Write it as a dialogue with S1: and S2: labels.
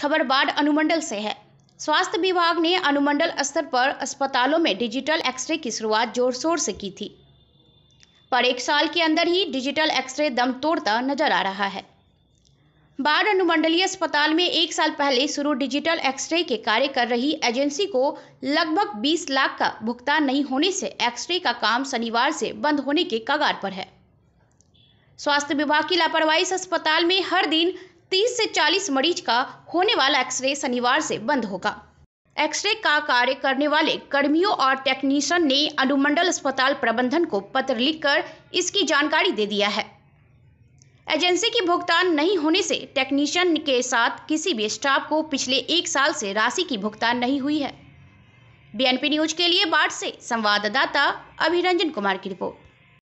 S1: खबर बाढ़ अनुमंडल से है। स्वास्थ्य विभाग ने अनुमंडल स्तर पर अस्पतालों में डिजिटल एक्सरे की शुरुआत ज़ोर शोर से की थी। पर एक साल के अंदर ही डिजिटल एक्सरे दम तोड़ता नज़र आ रहा है। बाढ़ अनुमंडलीय अस्पताल में एक साल पहले शुरू डिजिटल एक्सरे के कार्य कर रही एजेंसी को लगभग 20 लाख का भुगतान नहीं होने से एक्सरे का काम शनिवार से बंद होने के कगार पर है। स्वास्थ्य विभाग की लापरवाही से अस्पताल में हर दिन 30 से 40 मरीज़ का होने वाला एक्सरे शनिवार से बंद होगा। एक्सरे का कार्य करने वाले कर्मियों और टेक्नीशियन ने अनुमंडल अस्पताल प्रबंधन को पत्र लिखकर इसकी जानकारी दे दिया है। एजेंसी की भुगतान नहीं होने से टेक्नीशियन के साथ किसी भी स्टाफ को पिछले एक साल से राशि की भुगतान नहीं हुई है। बीएनपी न्यूज़ के लिए बाढ़ से संवाददाता अभिरंजन कुमार की रिपोर्ट।